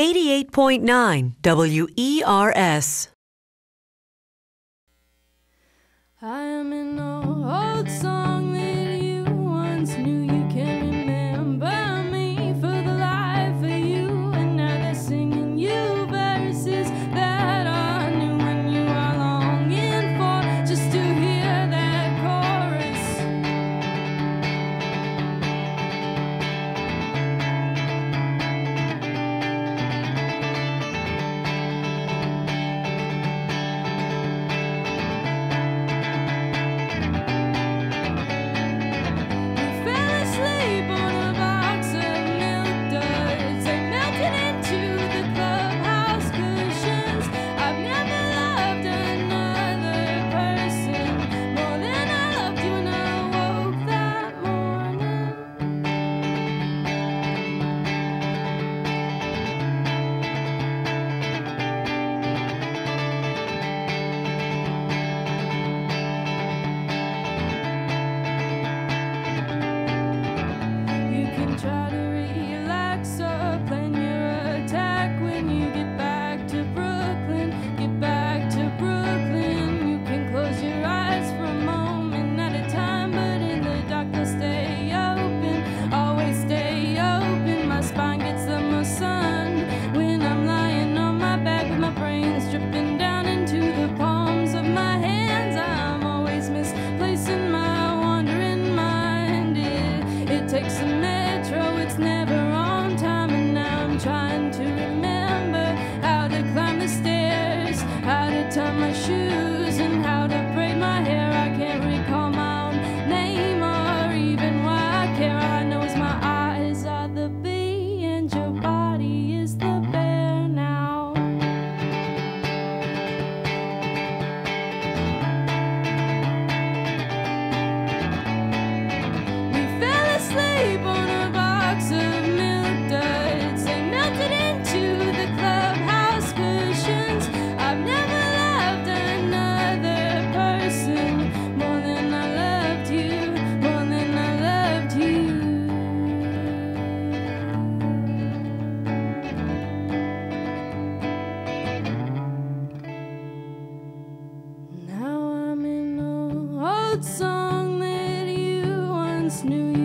88.9 WERS. I am an old song. it's never on time and now I'm trying to remember how to climb the stairs, how to tie my shoes. song that you once knew.